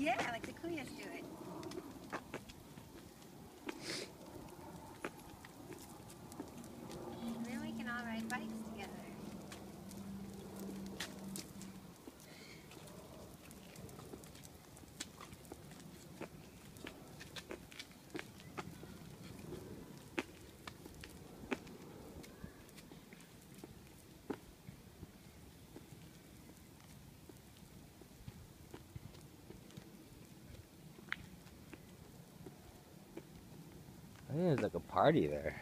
Yeah, like the Kuyas do it. And then we can all ride bikes I think there's like a party there.